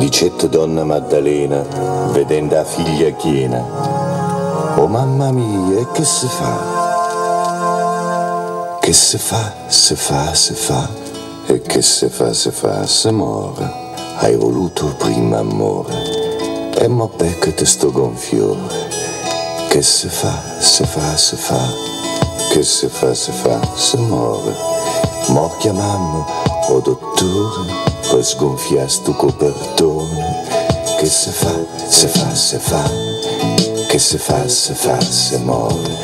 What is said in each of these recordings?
Dicette donna Maddalena, vedendo la figlia chiena, oh mamma mia, e che si fa? Che si fa, si fa, si fa, e che si fa, si fa, si muore. Hai voluto prima amore, e mo becca te sto gonfiore. Che si fa, si fa, si fa, che si fa, si fa, si muore. Mo chiamammo o dottore per sgonfiare sto copertone. Che si fa, si fa, si fa, che si fa, si fa, si muore.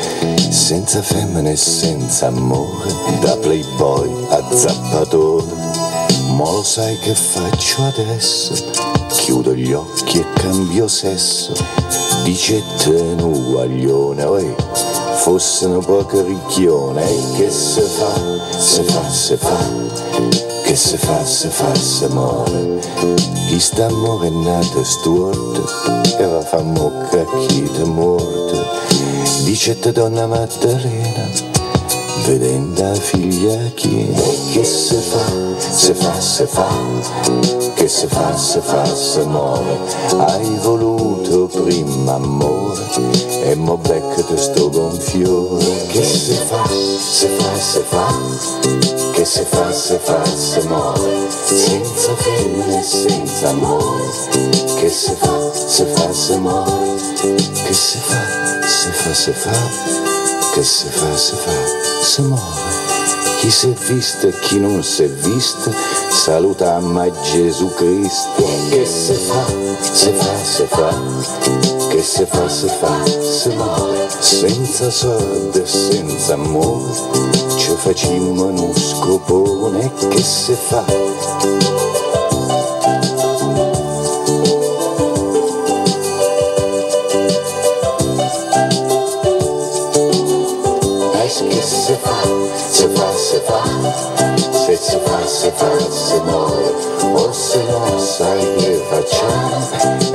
Senza femmine e senza amore, da playboy a zappatore. Ma lo sai che faccio adesso? Chiudo gli occhi e cambio sesso. Dicette un uguaglione, oi, fosse un po' ricchione. E che se fa, se fa, se fa, che se fa, se fa, se muore. Chi sta morendo stuorto e va a fa mocca chi te morto. Dicette donna Maddalena, vedendo figlia chiena, che se fa, se fa, se fa, che se fa, se fa, se muore. Hai voluto prima amore, e mo beccate sto gonfiore. Che se fa, se fa, se fa, se fa, se fa, se muore. Senza femmine, senza amore, che se fa, se fa, se muore. Che se fa, se fa, se fa, che se fa, se fa, se muore. Chi si è visto e chi non si è visto, saluta a mai Gesù Cristo. Che se fa, se fa, se fa, che se fa, se fa, se muore. Senza soldi e senza amore, ci facciamo uno scopone. Che se fa, se fa, se fa, se fa, se fa, se fa, se muore, o se no sai che facciamo,